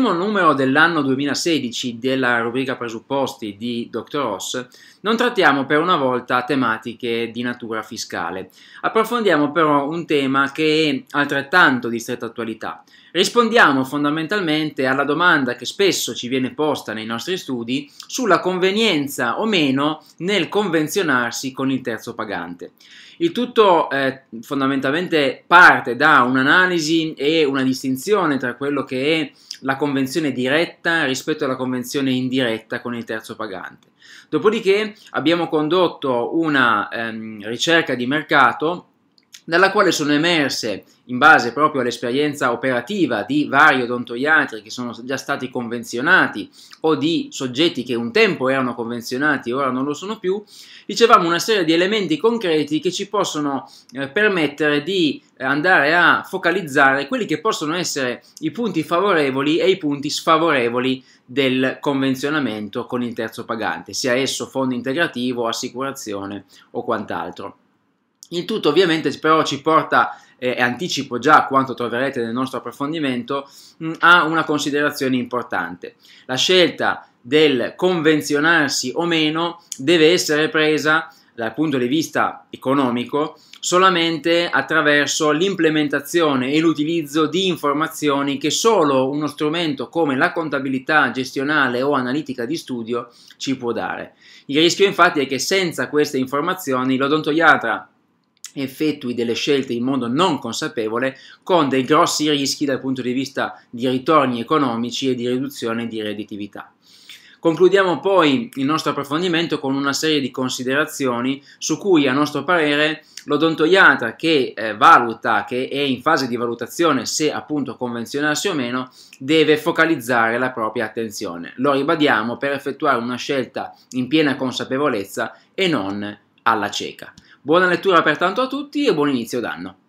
primo numero dell'anno 2016 della rubrica presupposti di Dr. Ross non trattiamo per una volta tematiche di natura fiscale. Approfondiamo però un tema che è altrettanto di stretta attualità. Rispondiamo fondamentalmente alla domanda che spesso ci viene posta nei nostri studi sulla convenienza o meno nel convenzionarsi con il terzo pagante. Il tutto eh, fondamentalmente parte da un'analisi e una distinzione tra quello che è la convenzione diretta rispetto alla convenzione indiretta con il terzo pagante. Dopodiché abbiamo condotto una ehm, ricerca di mercato dalla quale sono emerse, in base proprio all'esperienza operativa di vari odontoiatri che sono già stati convenzionati o di soggetti che un tempo erano convenzionati e ora non lo sono più, dicevamo una serie di elementi concreti che ci possono eh, permettere di eh, andare a focalizzare quelli che possono essere i punti favorevoli e i punti sfavorevoli del convenzionamento con il terzo pagante, sia esso fondo integrativo, assicurazione o quant'altro. Il tutto ovviamente però ci porta, eh, e anticipo già quanto troverete nel nostro approfondimento, mh, mm, a una considerazione importante. La scelta del convenzionarsi o meno deve essere presa dal punto di vista economico solamente attraverso l'implementazione e l'utilizzo di informazioni che solo uno strumento come la contabilità gestionale o analitica di studio ci può dare. Il rischio infatti è che senza queste informazioni l'odontoiatra effettui delle scelte in modo non consapevole con dei grossi rischi dal punto di vista di ritorni economici e di riduzione di redditività. Concludiamo poi il nostro approfondimento con una serie di considerazioni su cui a nostro parere l'odontoiatra che eh, valuta, che è in fase di valutazione se appunto convenzionarsi o meno, deve focalizzare la propria attenzione. Lo ribadiamo per effettuare una scelta in piena consapevolezza e non alla cieca. Buona lettura pertanto a tutti e buon inizio d'anno.